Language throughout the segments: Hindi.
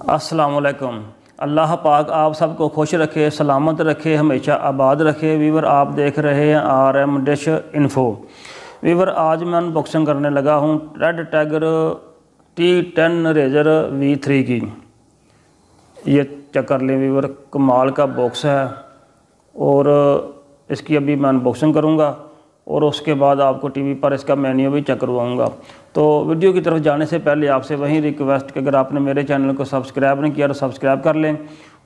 असलकम अल्लाह पाक आप सबको खुश रखे, सलामत रखे, हमेशा आबाद रखे। वीवर आप देख रहे हैं R M dish info. Viewer आज मैं अनबॉक्सिंग करने लगा हूँ red tiger T ten razor V three की। ये चेक कर लें वीवर कमाल का बॉक्स है। और इसकी अभी मैं अनबॉक्सिंग करूँगा। और उसके बाद आपको टीवी पर इसका मेन्यू भी चेक तो वीडियो की तरफ़ जाने से पहले आपसे वही रिक्वेस्ट कि अगर आपने मेरे चैनल को सब्सक्राइब नहीं किया तो सब्सक्राइब कर लें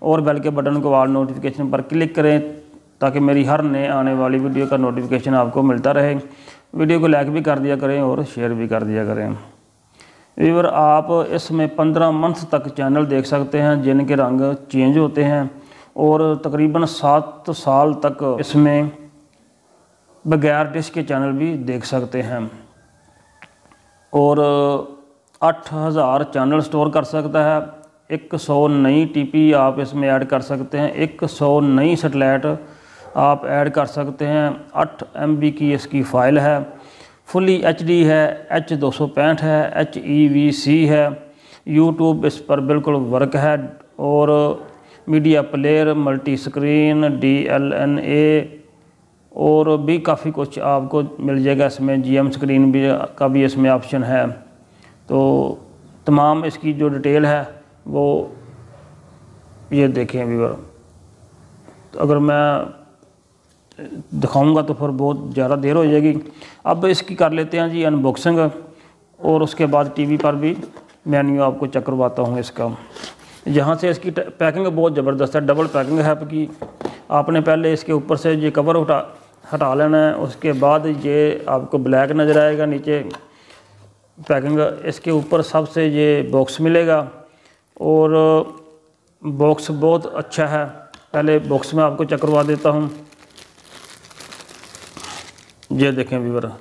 और बेल के बटन को ऑल नोटिफिकेशन पर क्लिक करें ताकि मेरी हर नए आने वाली वीडियो का नोटिफिकेशन आपको मिलता रहे। वीडियो को लाइक भी कर दिया करें और शेयर भी कर दिया करें। वीवर आप इसमें पंद्रह मंथ तक चैनल देख सकते हैं, जिनके रंग चेंज होते हैं और तकरीबन सात साल तक इसमें बगैर डिश के चैनल भी देख सकते हैं। और आठ हज़ार चैनल स्टोर कर सकता है। एक सौ नई टीपी आप इसमें ऐड कर सकते हैं। एक सौ नई सेटेलाइट आप ऐड कर सकते हैं। आठ एम की इसकी फ़ाइल है। फुली एचडी है, एच दो है, एच ई वी सी है। यूट्यूब इस पर बिल्कुल वर्क है। और, media player, multi screen, D L N A और भी काफ़ी कुछ आपको मिल जाएगा इसमें जीएम स्क्रीन भी का भी इसमें ऑप्शन है। तो तमाम इसकी जो डिटेल है, वो ये देखें व्यूवर तो अगर मैं दिखाऊँगा तो फिर बहुत ज़्यादा देर हो जाएगी। अब इसकी कर लेते हैं जी अनबॉक्सिंग और उसके बाद टीवी पर भी मेन्यू आपको चेक करवाता हूँ इसका। यहाँ से इसकी पैकिंग बहुत ज़बरदस्त है डबल पैकिंग है कि आपने पहले इसके ऊपर से ये कवर उठा हटा लेना है। उसके बाद ये आपको ब्लैक नज़र आएगा, नीचे पैकिंग इसके ऊपर सबसे ये बॉक्स मिलेगा। और बॉक्स बहुत अच्छा है। पहले बॉक्स में आपको चकरवा देता हूँ। ये देखें व्यूवर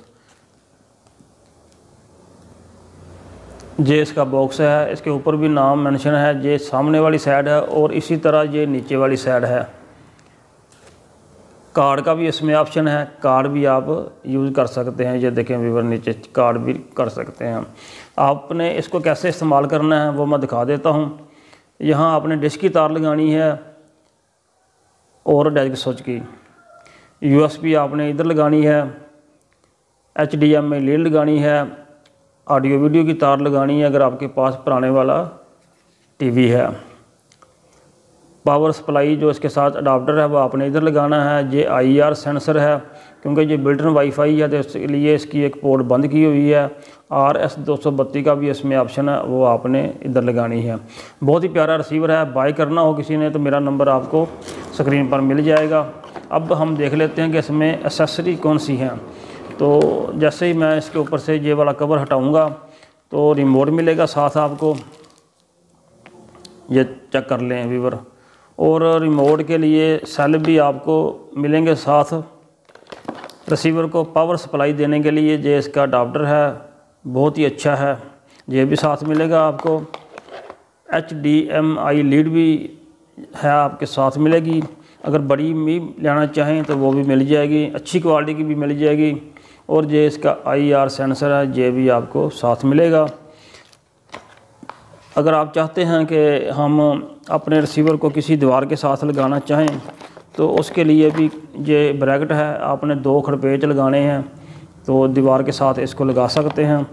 ये इसका बॉक्स है। इसके ऊपर भी नाम मेंशन है। ये सामने वाली साइड है और इसी तरह ये नीचे वाली साइड है। कार्ड का भी इसमें ऑप्शन है। कार्ड भी आप यूज़ कर सकते हैं। ये देखें वीवर नीचे, कार्ड भी कर सकते हैं। आपने इसको कैसे इस्तेमाल करना है वो मैं दिखा देता हूँ। यहाँ आपने डिश की तार लगानी है और डेस्क स्विच की। यूएसबी आपने इधर लगानी है। एच डी एम में लीड लगानी है। ऑडियो वीडियो की तार लगानी है अगर आपके पास पुराने वाला टीवी है। पावर सप्लाई जो इसके साथ अडाप्टर है, वो आपने इधर लगाना है। ये आईआर सेंसर है, क्योंकि ये बिल्टन वाईफाई है तो इसके लिए इसकी एक पोर्ट बंद की हुई है। आर एस दो सौ बत्ती का भी इसमें ऑप्शन है, वो आपने इधर लगानी है। बहुत ही प्यारा रिसीवर है बाई करना हो किसी ने तो मेरा नंबर आपको स्क्रीन पर मिल जाएगा। अब हम देख लेते हैं कि इसमें एसेसरी कौन सी हैं। तो जैसे ही मैं इसके ऊपर से ये वाला कवर हटाऊँगा तो रिमोट मिलेगा साथ आपको। ये चेक कर लें वीवर और रिमोट के लिए सेल भी आपको मिलेंगे साथ। रिसीवर को पावर सप्लाई देने के लिए ये इसका अडाप्टर है, बहुत ही अच्छा है। ये भी साथ मिलेगा आपको। H D M I lead भी है आपके साथ मिलेगी। अगर बड़ी भी लेना चाहें तो वो भी मिल जाएगी, अच्छी क्वालिटी की भी मिल जाएगी। और ये इसका आई आर सेंसर है, ये भी आपको साथ मिलेगा। अगर आप चाहते हैं कि हम अपने रिसीवर को किसी दीवार के साथ लगाना चाहें तो उसके लिए भी ये ब्रैकेट है। आपने दो खड़पेच लगाने हैं तो दीवार के साथ इसको लगा सकते हैं।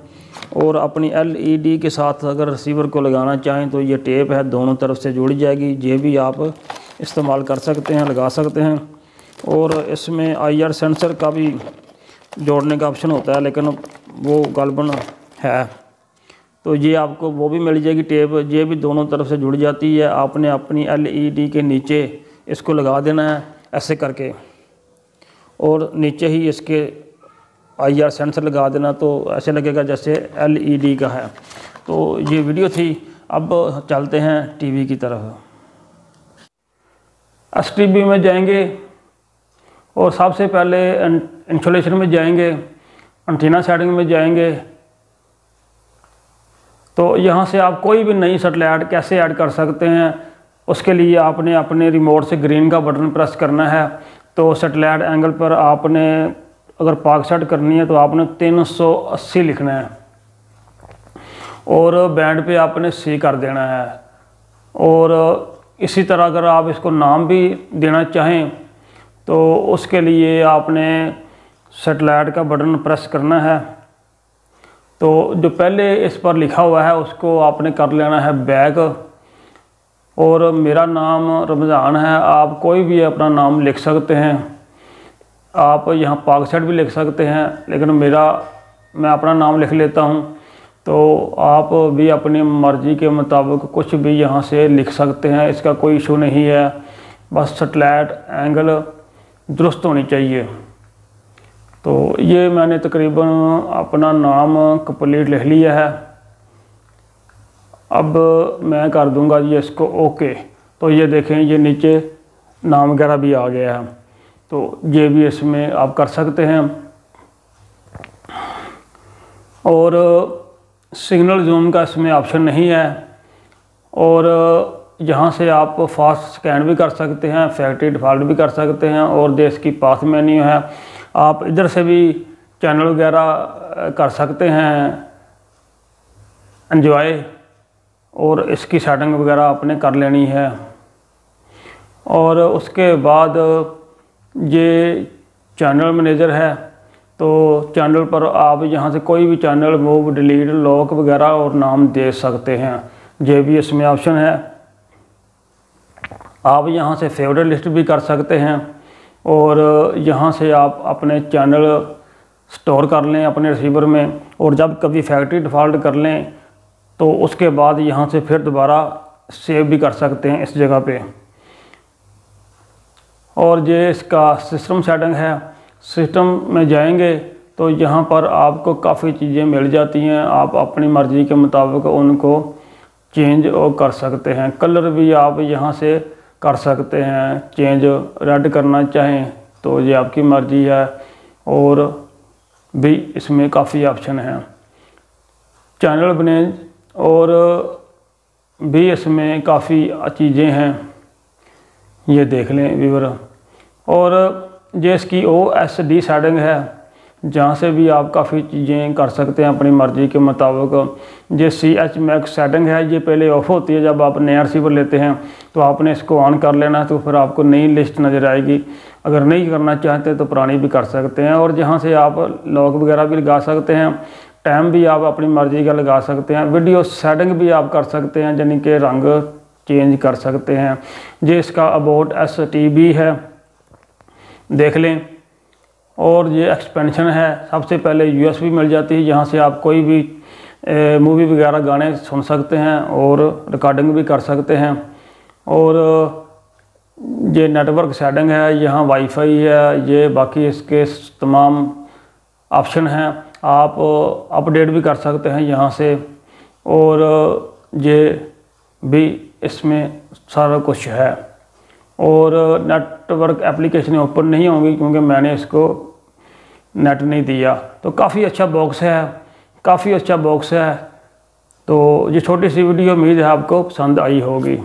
और अपनी एलईडी के साथ अगर रिसीवर को लगाना चाहें तो ये टेप है, दोनों तरफ़ से जुड़ जाएगी। ये भी आप इस्तेमाल कर सकते हैं, लगा सकते हैं। और इसमें आईआर सेंसर का भी जोड़ने का ऑप्शन होता है, लेकिन वो गलबन है। तो ये आपको वो भी मिल जाएगी टेप, ये भी दोनों तरफ़ से जुड़ जाती है। आपने अपनी एलईडी के नीचे इसको लगा देना है ऐसे करके। और नीचे ही इसके आईआर सेंसर लगा देना तो ऐसे लगेगा जैसे एलईडी का है। तो ये वीडियो थी, अब चलते हैं टीवी की तरफ़। एसटीबी में जाएँगे और सबसे पहले इंस्टॉलेशन में जाएँगे एंटीना सेटिंग में जाएँगे तो यहाँ से आप कोई भी नई सेटेलाइट कैसे ऐड कर सकते हैं, उसके लिए आपने अपने रिमोट से ग्रीन का बटन प्रेस करना है। तो सेटेलाइट एंगल पर आपने अगर पाक सेट करनी है तो आपने 380 लिखना है। और बैंड पे आपने सी कर देना है। और इसी तरह अगर आप इसको नाम भी देना चाहें तो उसके लिए आपने सेटेलाइट का बटन प्रेस करना है। तो जो पहले इस पर लिखा हुआ है, उसको आपने कर लेना है बैग। और मेरा नाम रमज़ान है, आप कोई भी अपना नाम लिख सकते हैं। आप यहाँ पाक सेट भी लिख सकते हैं, लेकिन मेरा, मैं अपना नाम लिख लेता हूँ। तो आप भी अपनी मर्ज़ी के मुताबिक कुछ भी यहाँ से लिख सकते हैं, इसका कोई इशू नहीं है। बस सटलाइट एंगल दुरुस्त होनी चाहिए। तो ये मैंने तकरीबन अपना नाम कंप्लीट लिख लिया है। अब मैं कर दूँगा ये इसको ओके तो ये देखें, ये नीचे नाम वगैरह भी आ गया है। तो ये भी इसमें आप कर सकते हैं। और सिग्नल जूम का इसमें ऑप्शन नहीं है। और यहाँ से आप फास्ट स्कैन भी कर सकते हैं फैक्ट्री डिफ़ॉल्ट भी कर सकते हैं। और देश की पाथ मेन्यू है। आप इधर से भी चैनल वगैरह कर सकते हैं। एंजॉय और इसकी सेटिंग वगैरह आपने कर लेनी है। और उसके बाद ये चैनल मैनेजर है तो चैनल पर आप यहाँ से कोई भी चैनल मूव डिलीट लॉक वगैरह और नाम दे सकते हैं। ये भी इसमें ऑप्शन है। आप यहाँ से फेवरेट लिस्ट भी कर सकते हैं। और यहाँ से आप अपने चैनल स्टोर कर लें अपने रिसीवर में और जब कभी फैक्ट्री डिफ़ॉल्ट कर लें तो उसके बाद यहाँ से फिर दोबारा सेव भी कर सकते हैं इस जगह पे। और ये इसका सिस्टम सेटिंग है। सिस्टम में जाएँगे तो यहाँ पर आपको काफ़ी चीज़ें मिल जाती हैं। आप अपनी मर्ज़ी के मुताबिक उनको चेंज कर सकते हैं। कलर भी आप यहाँ से कर सकते हैं। चेंज रेड करना चाहें तो ये आपकी मर्ज़ी है और भी इसमें काफ़ी ऑप्शन हैं। चैनल बने और भी इसमें काफ़ी चीज़ें हैं। ये देख लें व्यूवर और ये इसकी ओ एस डी सेटिंग है। जहाँ से भी आप काफ़ी चीज़ें कर सकते हैं अपनी मर्ज़ी के मुताबिक। ये सी एच मैक्स सेटिंग है, ये पहले ऑफ़ होती है जब आप नया रिसीवर लेते हैं तो आपने इसको ऑन कर लेना तो फिर आपको नई लिस्ट नज़र आएगी। अगर नहीं करना चाहते तो पुरानी भी कर सकते हैं, और जहाँ से आप लॉक वगैरह भी लगा सकते हैं टाइम भी आप अपनी मर्ज़ी का लगा सकते हैं वीडियो सेटिंग भी आप कर सकते हैं, यानी कि रंग चेंज कर सकते हैं। ये इसका अबाउट एस टी बी है। देख लें और ये एक्सपेंशन है। सबसे पहले यूएसबी मिल जाती है, जहाँ से आप कोई भी मूवी वगैरह गाने सुन सकते हैं और रिकॉर्डिंग भी कर सकते हैं। और, ये नेटवर्क सेटिंग है, यहाँ वाईफाई है, ये बाकी इसके तमाम ऑप्शन हैं। आप अपडेट भी कर सकते हैं यहाँ से। और, ये भी इसमें सारा कुछ है। और नेटवर्क एप्लीकेशन ओपन नहीं होंगी, क्योंकि मैंने इसको नेट नहीं दिया। तो काफ़ी अच्छा बॉक्स है, काफ़ी अच्छा बॉक्स है। तो ये छोटी सी वीडियो उम्मीद है आपको पसंद आई होगी।